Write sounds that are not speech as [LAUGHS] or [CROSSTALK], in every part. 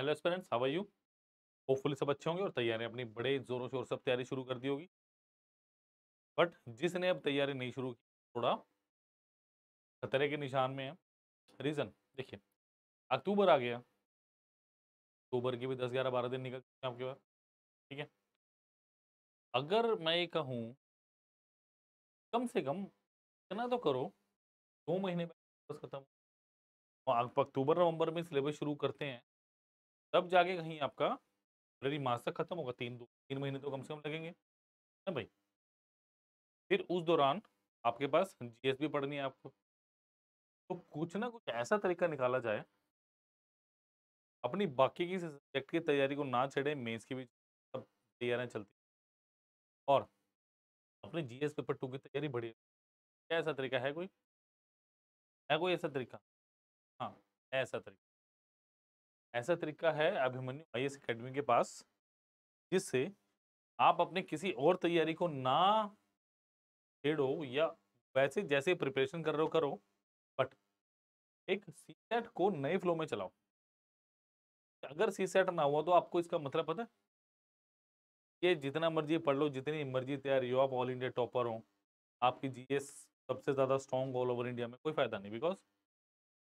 Hello aspirants how are you? Hopefully सब अच्छे होंगे और तैयारी अपनी बड़े जोरों शोर सब तैयारी शुरू कर दी होगी। बट जिसने अब तैयारी नहीं शुरू की, थोड़ा खतरे के निशान में है। रीज़न, देखिए, अक्टूबर आ गया। अक्टूबर के भी दस ग्यारह बारह दिन निकल चुके हैं आपके पास, ठीक है? अगर मैं ये कहूँ, कम से कम इतना तो करो, दो महीने में खत्म। अक्टूबर, नवंबर में सिलेबस शुरू करते हैं। तब जाके कहीं आपका फरवरी मार्च तक खत्म होगा, तीन दो, तीन महीने तो कम से कम लगेंगे ना भाई? फिर उस दौरान आपके पास जीएस भी पढ़नी है आपको। तो कुछ ना कुछ ऐसा तरीका निकाला जाए अपनी बाकी की सब्जेक्ट की तैयारी को ना छेड़े, मेंस की भी सब तैयारियाँ चलती और अपने जीएस पेपर टू की तैयारी बढ़ी क्या ऐसा तरीका है कोई? है कोई ऐसा तरीका? हाँ ऐसा तरीका। ऐसा तरीका है अभिमन्यु आई एस अकेडमी के पास, जिससे आप अपने किसी और तैयारी को ना छेड़ो या वैसे जैसे प्रिपरेशन कर रहे हो, करो, बट एक सी सेट को नए फ्लो में चलाओ। अगर सी सेट ना हुआ तो आपको इसका मतलब पता है? ये जितना मर्ज़ी पढ़ लो, जितनी मर्ज़ी तैयारी हो, आप ऑल इंडिया टॉपर हो, आपकी जीएस सबसे ज़्यादा स्ट्रॉन्ग ऑल ओवर इंडिया में कोई फ़ायदा नहीं बिकॉज़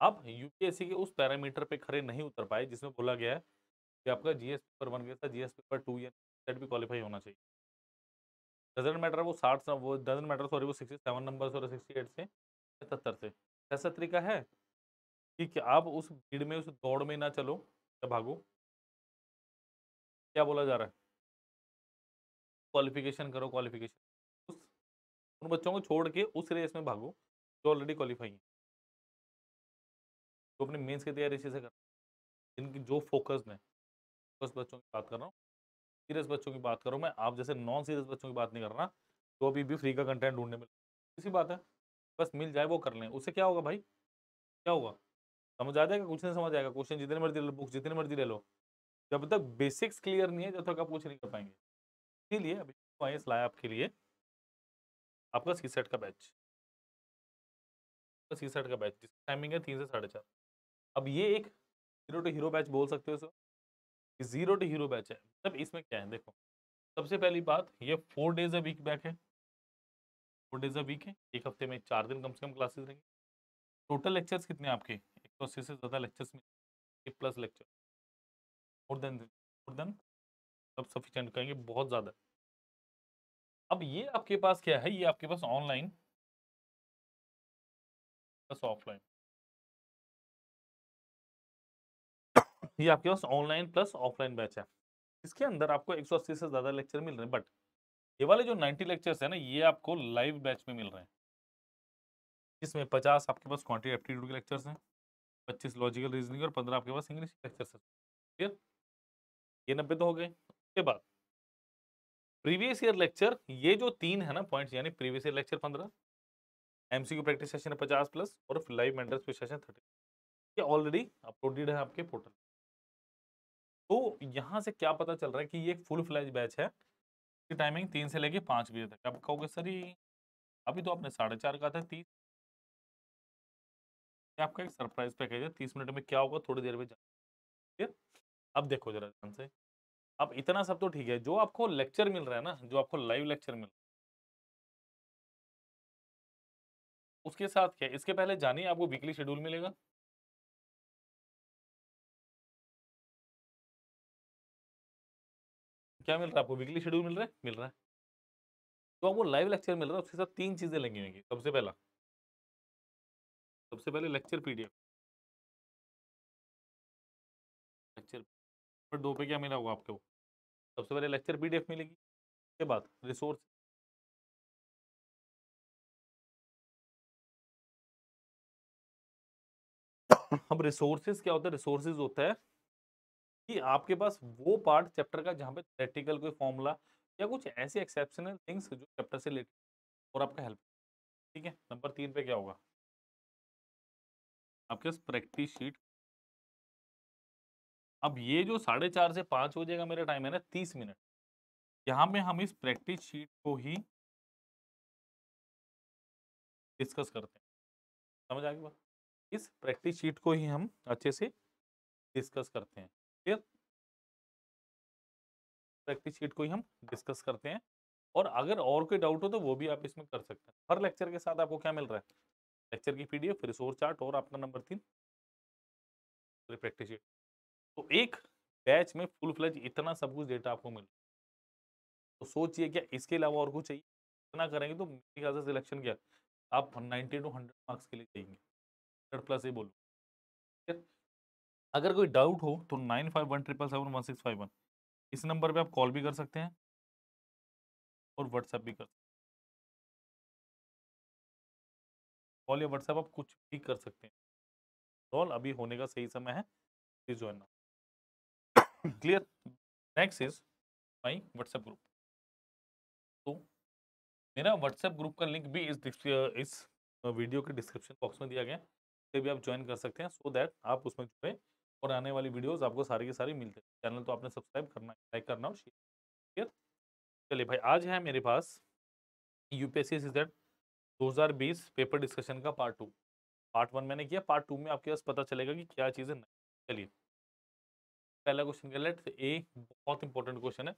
आप यूपीएससी के उस पैरामीटर पे खड़े नहीं उतर पाए, जिसमें बोला गया है कि आपका जीएस पेपर वन गया था, जीएस पेपर टू या सेट भी क्वालिफाई होना चाहिए। डजेंट मैटर वो साठ वो डजेंट मैटर, सॉरी, वो सिक्सटी सेवन नंबर और सिक्सटी एट से सत्तर से। ऐसा तरीका है कि आप उस भीड़ में, उस दौड़ में ना चलो, या भागो। क्या बोला जा रहा है? क्वालिफिकेशन करो, क्वालिफिकेशन। उस उन बच्चों को छोड़ के उस रेस में भागो, जो ऑलरेडी क्वालिफाई है। तो अपने मेंस की तैयारी इसी से कर इनकी जो फोकस है फोकस बच्चों की बात कर रहा हूँ, सीरियस बच्चों की बात कर मैं, आप जैसे नॉन सीरियस बच्चों की बात नहीं कर रहा तो अभी भी फ्री का कंटेंट ढूँढने में इसी बात है, बस मिल जाए वो कर लें, उससे क्या होगा भाई? क्या होगा? समझ आ जाएगा? कुछ नहीं समझ आएगा क्वेश्चन जितने मर्ज़ी ले लो बुक जितने मर्ज़ी ले लो, जब तक बेसिक्स क्लियर नहीं है, जब तक आप कुछ नहीं कर पाएँगे। इसीलिए अभी आई लाया आपके लिए, आपका सी सेट का बैच सी सेट का बैच जिसकी टाइमिंग है तीन से साढ़े चार। अब ये एक ज़ीरो टू हीरो बैच बोल सकते हो sir zero to hero batch है। मतलब इसमें क्या है? देखो, सबसे पहली बात, ये four days a week back है। फोर डेज़ अ वीक है। एक हफ़्ते में चार दिन कम से कम क्लासेस रहेंगे टोटल लेक्चर्स कितने आपके? एक सौ अस्सी से ज़्यादा लेक्चर्स में। एक plus lecture more than more than सब सफिशियंट कहेंगे बहुत ज़्यादा। अब ये आपके पास क्या है? ये आपके पास ऑनलाइन प्लस ऑफलाइन ये आपके पास ऑनलाइन प्लस ऑफलाइन बैच है। इसके अंदर आपको 180 से ज़्यादा लेक्चर मिल रहे हैं, बट ये वाले जो 90 लेक्चर्स है ना, ये आपको लाइव बैच में मिल रहे हैं। इसमें 50 आपके पास क्वांटिटी एप्टीट्यूड के लेक्चर्स हैं 25 लॉजिकल रीजनिंग और 15 आपके पास इंग्लिश लेक्चर्स हैं। क्लियर? ये नब्बे तो हो गए। उसके बाद प्रीवियस ईयर लेक्चर, ये जो तीन है ना पॉइंट्स, यानी प्रीवियस ईयर लेक्चर पंद्रह, एमसीक्यू प्रैक्टिस सेशन है पचास प्लस और लाइव मेंटल सेशन थर्टी। ये ऑलरेडी अपलोडेड है आपके पोर्टल तो यहाँ से क्या पता चल रहा है कि ये एक फुल फ्लैज बैच है, इसकी टाइमिंग तीन से लेके पाँच बजे तक। आप कहोगे, सर, ये अभी तो आपने साढ़े चार का था, तीस आपका एक सरप्राइज़ पैकेज है, तीस मिनट में क्या होगा, थोड़ी देर में ठीक अब देखो जरा ध्यान से। अब इतना सब तो ठीक है, जो आपको लेक्चर मिल रहा है ना, जो आपको लाइव लेक्चर मिल रहा है उसके साथ क्या इसके पहले जानिए, आपको वीकली शेड्यूल मिलेगा। क्या मिल रहा है आपको? वीकली शेड्यूल मिल रहा है? मिल रहा है। तो आपको लाइव लेक्चर मिल रहा है, उसके साथ तीन चीज़ें लगी हुई सबसे पहला। सबसे पहले लेक्चर पीडीएफ लेक्चर पर दो पे क्या मिला होगा आपको? सबसे पहले लेक्चर पीडीएफ मिलेगी, उसके बाद रिसोर्स अब रिसोर्सेज क्या होता है? रिसोर्सेज होता है कि आपके पास वो पार्ट चैप्टर का जहाँ पे प्रैक्टिकल कोई फॉर्मूला या कुछ ऐसे एक्सेप्शनल थिंग्स जो चैप्टर से रिलेटेड और आपका हेल्प ठीक है? नंबर तीन पे क्या होगा? आपके पास प्रैक्टिस शीट अब ये जो साढ़े चार से पाँच बजे का मेरा टाइम है ना तीस मिनट। यहाँ पे हम इस प्रैक्टिस शीट को ही डिस्कस करते हैं। समझ आ गई बात? इस प्रैक्टिस शीट को ही हम अच्छे से डिस्कस करते हैं। क्लियर प्रैक्टिस शीट को ही हम डिस्कस करते हैं। और अगर और कोई डाउट हो तो वो भी आप इसमें कर सकते हैं। हर लेक्चर के साथ आपको क्या मिल रहा है? लेक्चर की पीडीएफ रिसोर्स चार्ट और आपका नंबर तीन। Practice sheet. तो एक बैच में फुल फ्लेज इतना सब कुछ डेटा आपको मिल तो सोचिए क्या इसके अलावा और कुछ चाहिए? इतना करेंगे तो मेरे ख्याल से सिलेक्शन क्या? आप 90 टू 100 मार्क्स के लिए जाएँगे। हंड्रेड प्लस ही बोलो। अगर कोई डाउट हो तो nine five one triple seven one six five one. इस नंबर पे आप कॉल भी कर सकते हैं। और व्हाट्सएप भी कर हैं कॉल या व्हाट्सएप आप कुछ भी कर सकते हैं। कॉल अभी होने का सही समय है, please join clear? Next is my WhatsApp group. तो मेरा व्हाट्सएप ग्रुप का लिंक भी इस इस वीडियो के डिस्क्रिप्शन बॉक्स में दिया गया है। भी आप ज्वाइन कर सकते हैं, सो so दैट आप उसमें जुड़े और आने वाली वीडियोस आपको सारी की सारी मिलते हैं चैनल तो आपने सब्सक्राइब करना है, लाइक करना और शेयर चलिए भाई, आज है मेरे पास यूपीएससी सी सेट दो पेपर डिस्कशन का पार्ट टू। पार्ट वन मैंने किया, पार्ट टू में आपके पास पता चलेगा कि क्या चीज़ें चलिए, पहला क्वेश्चन कर लेट ए बहुत इंपॉर्टेंट क्वेश्चन है।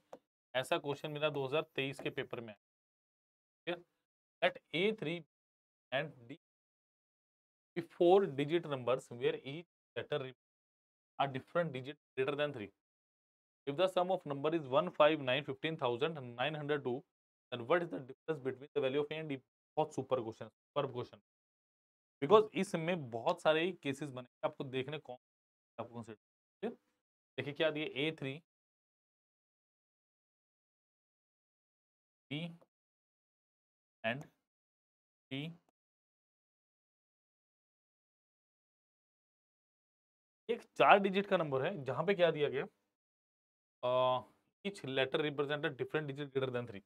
ऐसा क्वेश्चन मेरा 2023 के पेपर में है? A three and D four digit numbers where each letter are different digit greater than 3 if the sum of number is 159 then what is the difference between the value of a and d बहुत super question super question because इसमें बहुत सारे cases बने आपको देखने कौन आपको consider देखिए क्या दिए A three B and D एक चार डिजिट का नंबर है, जहाँ पे क्या दिया गया? Each letter represent different digit greater than three.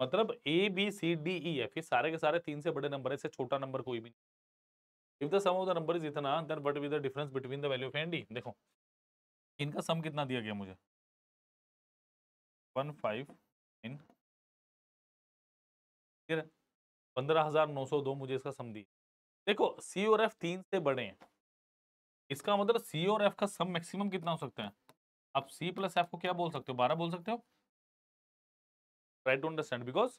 मतलब A B C D E F ये सारे के सारे तीन से बड़े नंबर है, इससे छोटा नंबर कोई भी नहीं। If the sum of the number is इतना then what will the difference between the value of N D देखो, इनका सम कितना दिया गया मुझे? वन फाइव इन पंद्रह हज़ार नौ सौ दो मुझे इसका सम दी देखो सी और एफ़ तीन से बड़े हैं। इसका मतलब सी और एफ़ का सम मैक्सिमम कितना हो सकता है? आप सी प्लस एफ़ को क्या बोल सकते हो? बारह बोल सकते हो? ट्राई टू अंडरस्टैंड बिकॉज़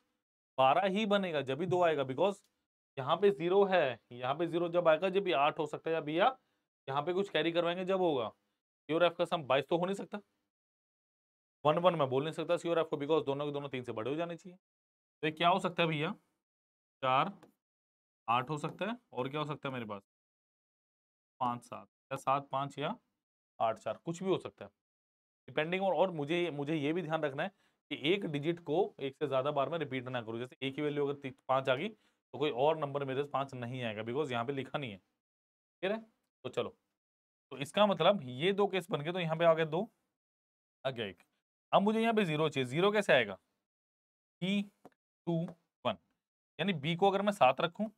बारह ही बनेगा, जब भी दो आएगा बिकॉज़ यहाँ पे ज़ीरो है, यहाँ पे ज़ीरो जब आएगा, जब आठ हो सकता है, या भैया यहाँ पे कुछ कैरी करवाएँगे, जब होगा। सी और एफ़ का सम बाईस तो हो नहीं सकता। वन वन में बोल नहीं सकता सी और एफ़ को बिकॉज़ दोनों के दोनों तीन से बड़े हो जाने चाहिए। तो क्या हो सकता है भैया? चार, आठ हो सकता है, और क्या हो सकता है मेरे पास? पाँच, सात। या सात पाँच या आठ चार कुछ भी हो सकता है। डिपेंडिंग और, और मुझे मुझे ये भी ध्यान रखना है कि एक डिजिट को एक से ज़्यादा बार में रिपीट ना करूँ। जैसे एक ही वैल्यू अगर पाँच आ गई तो कोई और नंबर मेरे से पाँच नहीं आएगा बिकॉज़ यहाँ पे लिखा नहीं है। ठीक है? तो चलो। तो इसका मतलब ये दो केस बन गए तो यहाँ पे आ गए दो आ गया एक। अब मुझे यहाँ पे ज़ीरो चाहिए। ज़ीरो कैसे आएगा? E two one. यानी बी को अगर मैं सात रखूँ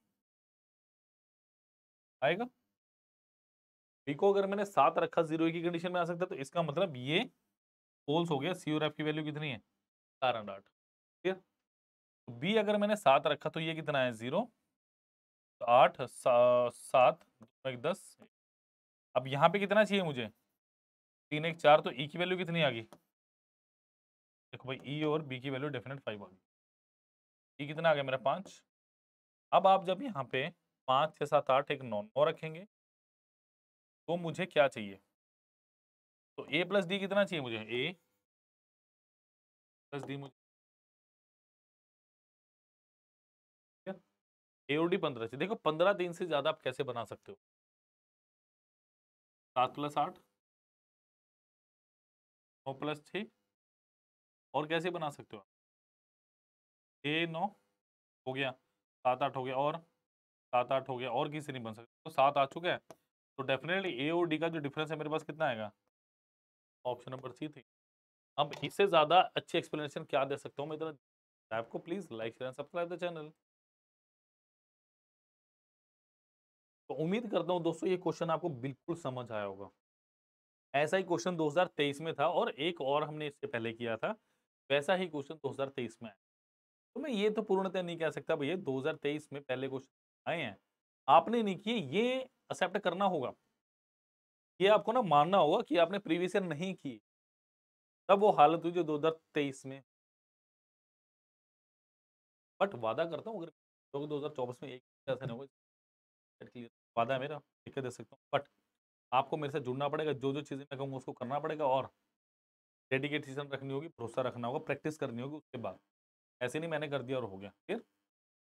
आएगा? बी को अगर मैंने सात रखा ज़ीरो की कंडीशन में आ सकता है तो इसका मतलब ये पोल्स हो गया। सी और एफ़ की वैल्यू कितनी है? एंड आठ। है? बी अगर मैंने सात रखा तो ये कितना है? ज़ीरो। तो आठ सात एक, दस। अब यहाँ पे कितना चाहिए मुझे? तीन, एक, चार तो ई e की वैल्यू कितनी आ गई? देखो भाई ई e और बी की वैल्यू डेफिनेट फाइव आ गई। ई e कितना आ गया? मेरा पाँच। अब आप जब यहाँ पे पाँच छः सात, आठ एक नौ नौ रखेंगे तो मुझे क्या चाहिए? तो ए प्लस डी कितना चाहिए मुझे? ए प्लस डी मुझे ए और डी पंद्रह से देखो, पंद्रह दिन से ज़्यादा आप कैसे बना सकते हो? सात प्लस आठ? नौ प्लस छ और कैसे बना सकते हो आप? ए नौ हो गया। सात आठ हो गया। और सात आठ हो गया। और किसी नहीं बन सकते। तो सात आ चुके हैं। तो डेफिनेटली ए और डी का जो डिफरेंस है मेरे पास कितना आएगा? ऑप्शन नंबर सी थी। अब इससे ज़्यादा अच्छी एक्सप्लेनेशन क्या दे सकता हूँ मैं इतना? आपको please like share subscribe the channel तो उम्मीद करता हूँ दोस्तों ये क्वेश्चन आपको बिल्कुल समझ आया होगा। ऐसा ही क्वेश्चन 2023 में था और एक और हमने इससे पहले किया था, वैसा ही क्वेश्चन 2023 में आया। तो मैं ये तो पूर्णतः नहीं कह सकता भैया 2023 में पहले क्वेश्चन आए हैं। आपने नहीं किए, ये एक्सेप्ट करना होगा। ये आपको ना मानना होगा कि आपने प्रीवियस ईयर नहीं की। तब वो हालत हुई जो 2023 में। बट वादा करता हूँ, अगर दो हज़ार चौबीस में एक ऐसा नहीं होगा वादा है मेरा लिख दे सकता हूँ। बट आपको मेरे से जुड़ना पड़ेगा जो जो चीज़ें मैं कहूँगा उसको करना पड़ेगा और डेडिकेटेशन रखनी होगी, भरोसा रखना होगा प्रैक्टिस करनी होगी उसके बाद। ऐसे नहीं मैंने कर दिया और हो गया फिर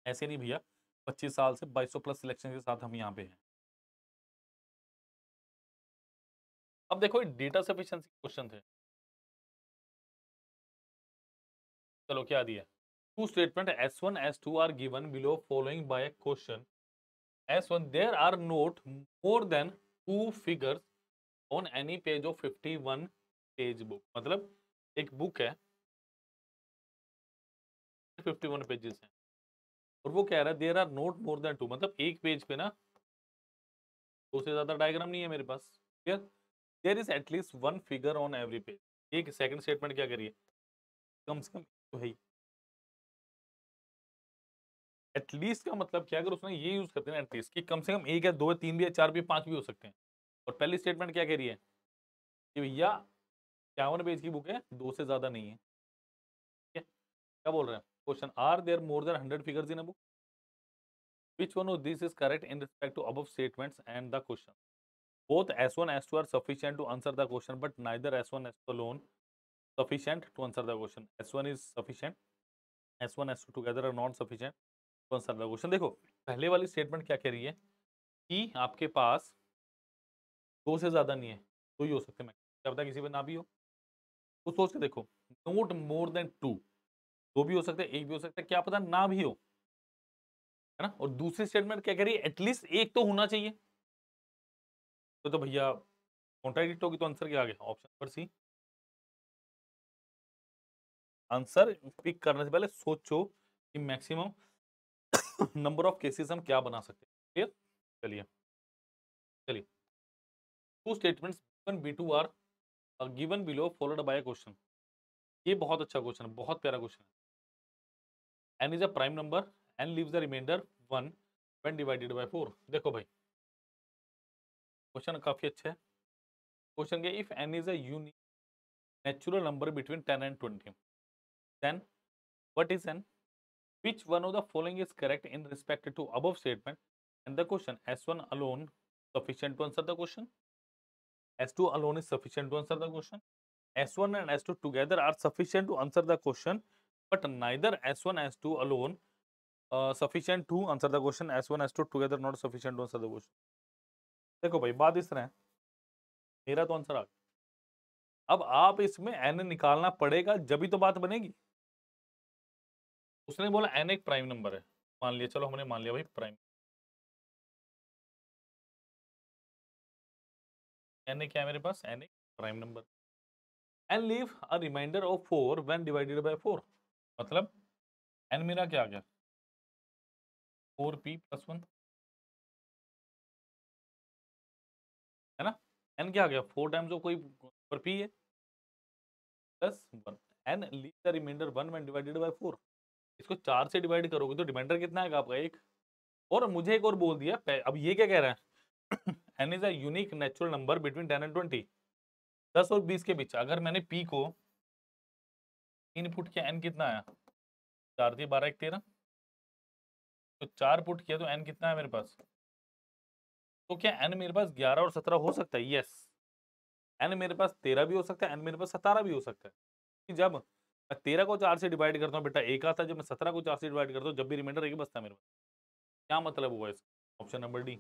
ऐसे नहीं भैया, पच्चीस साल से बाईस प्लस सिलेक्शन के साथ हम यहाँ पे हैं। अब देखो डेटा सफिशिएंसी क्वेश्चन थे। चलो, क्या दिया? Two statement S one S two are given below following by question S one there are not more than two figures on any page of fifty one page book मतलब एक book है। Fifty one pages हैं। और वो कह रहा है there are not more than two मतलब एक पेज पे ना, दो से ज़्यादा डायग्राम नहीं है मेरे पास। Clear there is at least one figure on every page एक सेकंड स्टेटमेंट क्या करिए? कम से कम तो है एटलीस्ट का मतलब क्या अगर उसने ये यूज़ करते हैं एटलीस्ट कि कम से कम एक या दो तीन भी है चार भी, पाँच भी हो सकते हैं। और पहली स्टेटमेंट क्या कह रही है कि भैया, इक्यावन पेज की बुक है, दो से ज़्यादा नहीं है। ठीक है? क्या बोल रहे हैं? Question are there more than hundred figures in a book which one of this is correct in respect to above statements and the question? Both s1 s2 are sufficient to answer the question but neither s1 s2 alone sufficient to answer the question s1 is sufficient s1 s2 together are not sufficient to answer the question देखो पहले वाली statement क्या कह रही है कि आपके पास दो से ज़्यादा नहीं है दो ही हो सकते हैं क्या पता किसी पे ना भी हो तो सोच के देखो नोट मोर देन टू दो भी हो सकते हैं एक भी हो सकता है क्या पता ना भी हो है ना और दूसरी स्टेटमेंट क्या कह रही है एटलीस्ट एक तो होना चाहिए तो तो भैया कॉन्ट्राडिक्ट होगी तो आंसर क्या आ गया option number C answer pick करने से पहले सोचो कि मैक्सिमम नंबर ऑफ़ केसेस हम क्या बना सकते हैं क्लियर चलिए। चलिए। Two statements B two are given below followed by question ये बहुत अच्छा क्वेश्चन है, बहुत प्यारा क्वेश्चन है। N is a prime number N leaves the remainder one when divided by four देखो भाई क्वेश्चन काफ़ी अच्छा है। क्वेश्चन क्या if N is a natural number between ten and twenty then what is N which one of the following is correct in respect to above statement and the question S one alone sufficient to answer the question S two alone is sufficient to answer the question S one and S two together are sufficient to answer the question but neither S one S two alone sufficient to answer the question S one S two together not sufficient to answer the question देखो भाई, बात इस तरह है। मेरा तो answer आ गया। अब आप इसमें एन निकालना पड़ेगा, जब ही तो बात बनेगी। उसने बोला एन एक प्राइम नंबर है। मान लिया, चलो हमने मान लिया भाई प्राइम एन ए क्या है मेरे पास एन एक prime number and leave a remainder of four when divided by four मतलब एन मेरा क्या आ गया? Four P plus one N क्या आ गया? फोर टाइम्स ऑफ़ कोई पर पी है? Plus one N leave the remainder one when divided by four इसको चार से डिवाइड करोगे तो रिमाइंडर कितना आएगा आपका? एक। और मुझे एक और बोल दिया अब ये क्या कह रहा है? N is a unique natural number between ten and twenty दस और बीस के बीच, अगर मैंने पी को तीन फुट किया एन कितना आया? चार दिए बारह, एक तेरह। तो चार फुट किया तो एन कितना है मेरे पास? तो क्या एन मेरे पास ग्यारह और सत्रह हो सकता है? यस एन मेरे पास तेरह भी हो सकता है एन मेरे पास सतारह भी हो सकता है। जब मैं तेरह को चार से डिवाइड करता हूँ, बेटा, एक आता है, जब मैं सत्रह को चार से डिवाइड करता हूँ, जब भी रिमाइंडर एक बचता है मेरे पास। क्या मतलब हुआ इसका? ऑप्शन नंबर डी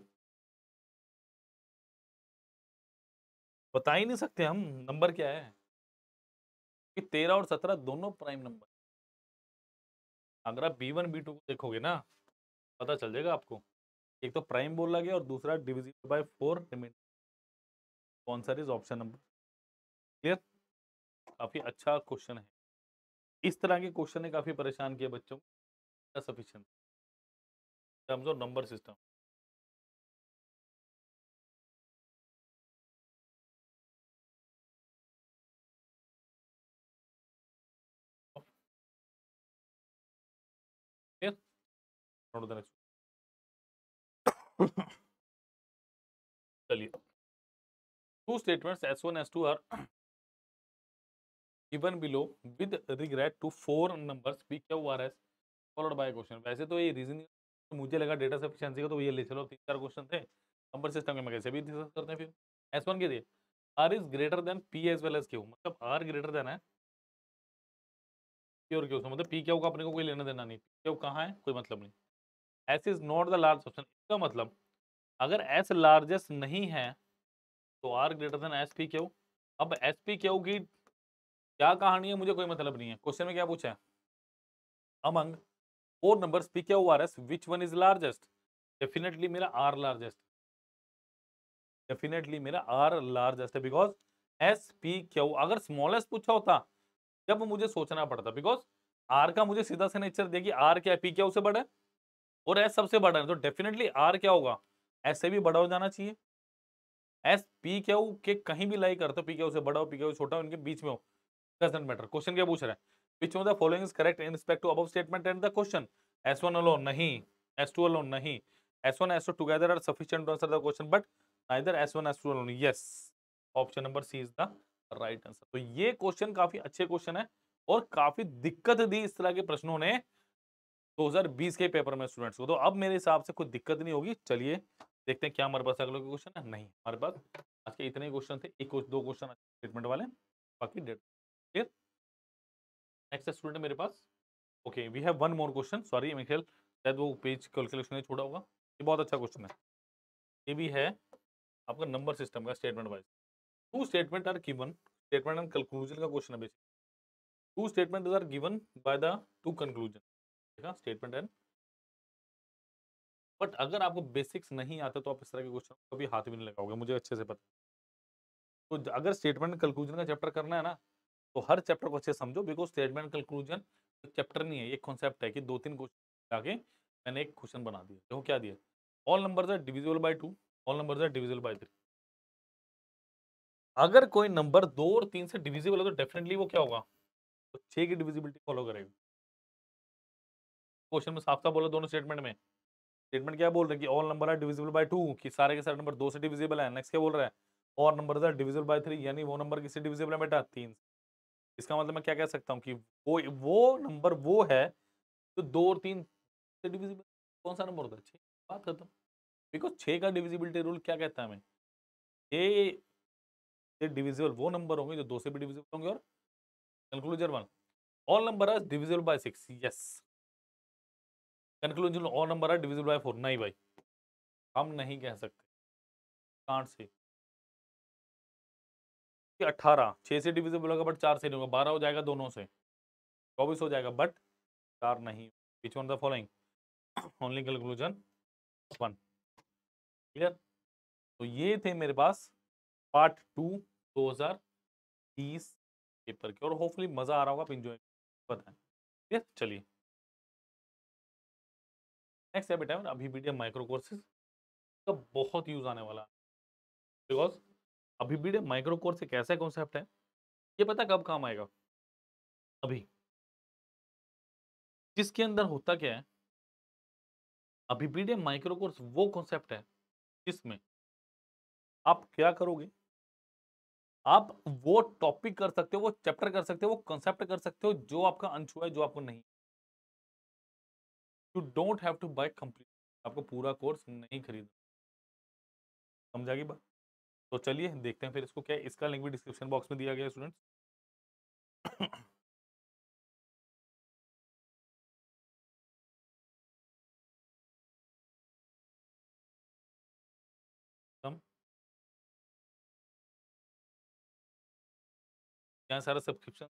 बता ही नहीं सकते हम नंबर क्या है? कि तेरह और सत्रह दोनों प्राइम नंबर अगर आप बी वन बी टू को देखोगे ना, पता चल जाएगा आपको। एक तो प्राइम बोला गया और दूसरा डिविजिबल बाय फोर कौन सा इज़ ऑप्शन नंबर क्लियर काफ़ी अच्छा क्वेश्चन है। इस तरह के क्वेश्चन ने काफ़ी परेशान किया बच्चों को। Sufficient terms of number system the next [LAUGHS] चलिए। Two statements S one S two are given below with regard to four number P Q R S followed by question वैसे तो ये रीजन तो मुझे लगा डेटा सफिशियंसी का तो ये ले चलो, तीन चार क्वेश्चन थे। नंबर सिस्टम के मैं कैसे भी डिस्कस करते हैं फिर। एस वन के लिए R is greater than P as well as Q मतलब आर ग्रेटर देन है। पी और क्यू मतलब पी क्यू का अपने को कोई लेना देना नहीं। पी क्यू कहाँ है? कोई मतलब नहीं। S is not the large option इसका मतलब अगर s लार्जेस्ट नहीं है तो r greater than S P Q? अब एस पी क्यू की क्या कहानी है? मुझे कोई मतलब नहीं है। क्वेश्चन में क्या पूछा है? Among four numbers P Q R S which one is largest definitely मेरा आर लार्जेस्ट डेफिनेटली मेरा आर लार्जेस्ट है। Because S P Q? अगर स्मॉलेस्ट पूछा होता जब मुझे सोचना पड़ता। बिकॉज़ आर का मुझे सीधा से नेचर देगी आर क्या पी क्यू से बड़ा और एस सबसे बड़ा है तो डेफिनेटली आर क्या होगा? एस से भी बड़ा हो जाना चाहिए। एस पी के के कहीं भी लाई करते हो पी के उसे बड़ा हो पी के छोटा हो, इनके बीच में हो डजेंट मैटर क्वेश्चन क्या पूछ रहे हैं? बीच में the following is correct in respect to अब statement and the question S alone नहीं। एस अलोन नहीं। S one S are sufficient to answer the question but neither S one S two alone yes option number C is the right answer तो ये question काफ़ी अच्छे question है और काफ़ी दिक्कत दी इस तरह के प्रश्नों ने। 2020 के पेपर में स्टूडेंट्स को। तो अब मेरे हिसाब से कोई दिक्कत नहीं होगी। चलिए, देखते हैं क्या हमारे पास अगले क्वेश्चन है। नहीं, हमारे पास आज के इतने क्वेश्चन थे, एक दो क्वेश्चन स्टेटमेंट वाले बाकी डेट क्लियर नेक्स्ट स्टूडेंट मेरे पास। Okay we have one more question sorry Michelle शायद वो पेज कैलकुलेशन नहीं छोड़ा होगा। ये बहुत अच्छा क्वेश्चन है। ये भी है आपका नंबर सिस्टम का statement wise two statement are given statement and conclusion का क्वेश्चन है basic two statement are given by the two conclusion देखा स्टेटमेंट एंड बट अगर आपको बेसिक्स नहीं आते तो आप इस तरह के क्वेश्चन कभी हाथ भी नहीं लगाओगे, मुझे अच्छे से पता तो अगर स्टेटमेंट कंक्लूजन का चैप्टर करना है ना तो हर चैप्टर को अच्छे समझो बिकॉज़ स्टेटमेंट कंक्लूजन चैप्टर नहीं है ये कॉन्सेप्ट है कि दो तीन क्वेश्चन आगे मैंने एक क्वेश्चन बना दिया, देखो क्या दिया। All number are divisible by two all number are divisible by three अगर कोई नंबर दो और तीन से डिविजिबल है तो डेफिनेटली वो क्या होगा? तो छह की डिविजिबिलिटी फॉलो करेगा। क्वेश्चन में साफ़ साफ़ बोला दोनों स्टेटमेंट में। स्टेटमेंट क्या बोल रहे हैं कि all number are divisible by two कि सारे के सारे नंबर दो से डिविजिबल है नेक्स्ट क्या बोल रहा है? और number are divisible by three यानी वो नंबर किससे डिविजिबल है बेटा? तीन इसका मतलब मैं क्या कह सकता हूँ कि वो वो नंबर वो है जो दो और तीन से डिविजिबल कौन सा नंबर होता है? छः बात खत्म। बिकॉज़ छः का डिविजिबिलिटी रूल क्या कहता है हमें? छः डिविजिबल वो नंबर होंगे जो दो से भी डिविजिबल होंगे और conclusion one all number are divisible by six yes conclusion all number है डिविजिबल बाय फोर नहीं भाई। हम नहीं कह सकते। Can't say. अट्ठारह छह से डिविजिबल होगा बट चार से नहीं होगा। बारह हो जाएगा दोनों से। चौबीस हो जाएगा बट चार नहीं। Which one the following only conclusion one clear तो ये थे मेरे पास पार्ट टू दो हज़ार तीस पेपर के। और होपफुली मज़ा आ रहा होगा, आप इंजॉय बताएँ ठीक है चलिए। नेक्स्ट है बेटा अभी वीडियो माइक्रो कोर्सेज का बहुत यूज़ आने वाला बिकॉज़ अभी भी माइक्रो कोर्स एक ऐसा कॉन्सेप्ट है, ये पता कब काम आएगा? अभी। जिसके अंदर होता क्या है? अभी भी माइक्रो कोर्स वो कॉन्सेप्ट है, जिसमें आप क्या करोगे? आप वो टॉपिक कर सकते हो, वो चैप्टर कर सकते हो, वो कॉन्सेप्ट कर सकते हो, जो आपका अनछुआ है, जो आपको नहीं you don't have to buy complete आपको पूरा कोर्स नहीं खरीदना। समझा गई बात? तो चलिए देखते हैं फिर इसको क्या है। इसका लिंक भी डिस्क्रिप्शन बॉक्स में दिया गया है स्टूडेंट्स [COUGHS] यहाँ सारा सब्सक्रिप्शन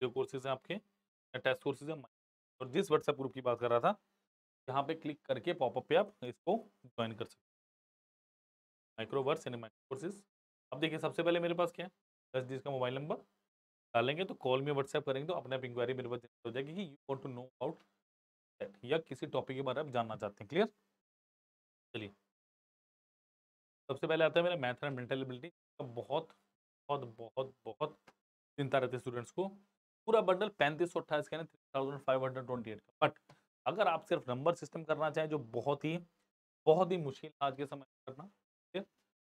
जो कोर्सेज हैं आपके टेस्ट कोर्सेज हैं। और जिस व्हाट्सएप ग्रुप की बात कर रहा था यहाँ पे क्लिक करके पॉपअप पे आप इसको ज्वाइन कर सकते माइक्रोवर्स यानी माइक्रो कोर्सेज अब देखिए, सबसे पहले मेरे पास क्या है? दस जिसका मोबाइल नंबर डालेंगे तो कॉल में व्हाट्सएप करेंगे तो अपने आप इंक्वायरी मेरे पास हो जाएगी कि you want to know about that या किसी टॉपिक के बारे में जानना चाहते हैं क्लियर चलिए। सबसे पहले आता है मेरा मैथ एंड मेंटल एबिलिटी बहुत बहुत बहुत बहुत चिंता रहती है स्टूडेंट्स को। पूरा बंडल पैंतीस सौ अट्ठाईस का three thousand five hundred twenty eight का। बट अगर आप सिर्फ़ नंबर सिस्टम करना चाहें, जो बहुत ही बहुत ही मुश्किल आज के समय में करना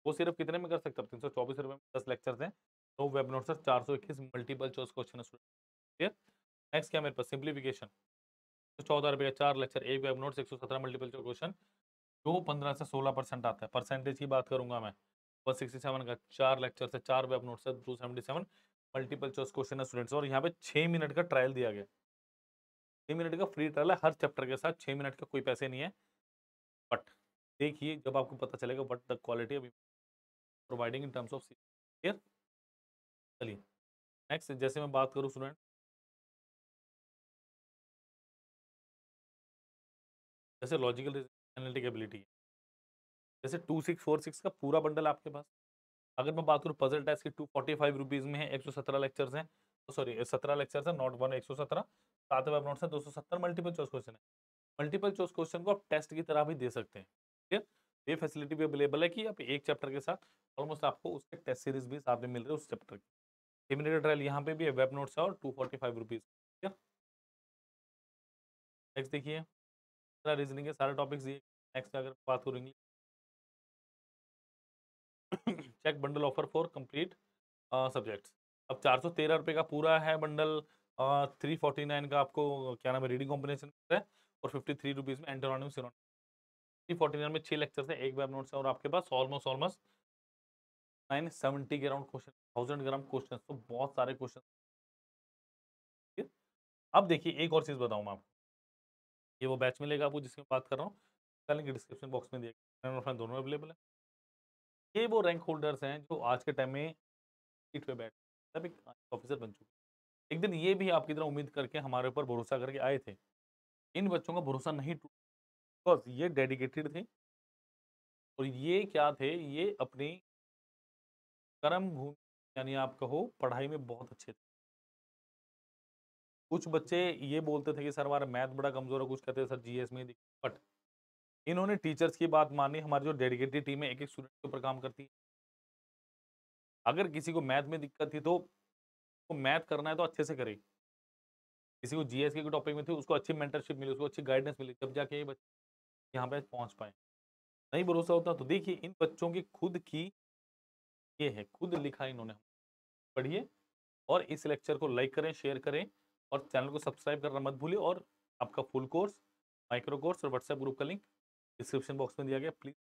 वो सिर्फ़ कितने में कर सकते हैं? तीन सौ चौबीस रुपये में दस लेक्चर्स हैं तो वेब नोट सर चार सौ इक्कीस multiple choice question clear next क्या मेरे पास? सिंप्लीफिकेशन तो चौदह रुपये का चार लेक्चर एक वेब नोट्स एक सौ सत्रह मल्टीपल चॉइस क्वेश्चन जो पंद्रह से सोलह परसेंट आता है। परसेंटेज की बात करूँगा मैं। वन सिक्सटी सेवन का चार लेक्चर से चार वेब नोट से two seventy seven multiple choice question है स्टूडेंट्स और यहाँ पे छः मिनट का ट्रायल दिया गया। छः मिनट का फ्री ट्रायल है, हर चैप्टर के साथ छः मिनट का कोई पैसे नहीं है। बट देखिए, जब आपको पता चलेगा वट द क्वालिटी अभी providing in terms of clear? चलिए, नेक्स्ट जैसे मैं बात करूँ स्टूडेंट जैसे लॉजिकल एनालिटिक एबिलिटी। जैसे टू सिक्स फोर सिक्स का पूरा बंडल आपके पास। अगर मैं बात करूँ पजल टेस्ट की, टू फोर्टी फाइव रुपीज़ में है, एक सौ सत्रह लेक्चर्स हैं। सॉरी, सत्रह लेक्चर्स हैं, नॉट वन, एक सौ सत्रह। सात वेब नोट्स हैं, दो सौ सत्तर मल्टीपल चॉइस क्वेश्चन है। मल्टीपल चॉइस क्वेश्चन को आप टेस्ट की तरह भी दे सकते हैं, ठीक है? ये फैसिलिटी भी अवेलेबल है कि आप एक चैप्टर के साथ ऑलमोस्ट आपको उसके टेस्ट सीरीज़ भी साथ में मिल रहे हैं उस चैप्टर की। इमिनेटेड ट्रायल यहाँ पे भी है वेब नोट्स है और टू फोर्टी फाइव रुपीज़ ठीक है? नेक्स्ट देखिए रीजनिंग के सारे टॉपिक्स दिए। नेक्स्ट अगर बात करेंगे। Check bundle offer for complete subjects अब चार सौ का पूरा है बंडल थ्री फोर्टी नाइन का आपको, क्या नाम है रीडिंग कॉम्बिनेशन है और फिफ्टी थ्री रुपीज़ में एंटोनिम सिरोन थ्री फोर्टी नाइन में छः लेक्चर है, एक वेब नोट्स है और आपके पास ऑलमोस्ट ऑलमोस्ट नाइन सेवेंटी के around question thousand gram question तो बहुत सारे क्वेश्चन अब देखिए, एक और चीज़ बताऊँ मैं आपको। ये वो बैच मिलेगा आपको जिसकी मैं बात कर रहा हूँ डिस्क्रिप्शन बॉक्स में दिया दोनों अवेलेबल है। ये वो रैंक होल्डर्स हैं जो आज के टाइम में सीट पे बैठ सब एक ऑफिसर बन चुके एक दिन ये भी आपकी तरह उम्मीद करके हमारे ऊपर भरोसा करके आए थे। इन बच्चों का भरोसा नहीं टूटा ये डेडिकेटेड थे। और ये क्या थे? ये अपनी कर्म भूमि यानी आप कहो, पढ़ाई में बहुत अच्छे थे। कुछ बच्चे ये बोलते थे कि, सर, हमारा मैथ बड़ा कमज़ोर है। कुछ कहते हैं सर, जीएस में बट इन्होंने टीचर्स की बात मानी, हमारी जो डेडिकेटेड टीम है एक एक स्टूडेंट के ऊपर काम करती है। अगर किसी को मैथ में दिक्कत थी तो उसको मैथ करना है तो अच्छे से करे। किसी को जीएस के टॉपिक में थी, उसको अच्छी मेंटरशिप मिली, उसको अच्छी गाइडेंस मिली, जब जाके ये बच्चे यहाँ पे पहुँच पाए। नहीं भरोसा होता तो देखिए, इन बच्चों की खुद की ये है, खुद लिखा इन्होंने। पढ़िए और इस लेक्चर को लाइक करें शेयर करें और चैनल को सब्सक्राइब करना मत भूलिए और आपका फुल कोर्स माइक्रो कोर्स और व्हाट्सएप ग्रुप का लिंक डिस्क्रिप्शन बॉक्स में दिया गया। प्लीज़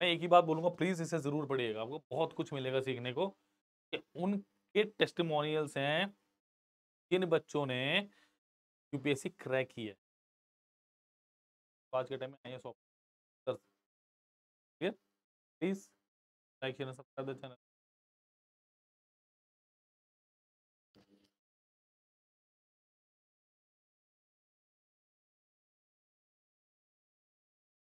मैं एक ही बात बोलूँगा प्लीज़ इसे ज़रूर पढ़िएगा, आपको बहुत कुछ मिलेगा सीखने को कि उनके टेस्टिमोनियल्स हैं, किन बच्चों ने यूपीएससी क्रैक की है? आज के टाइम में आई soft please like share subscribe the channel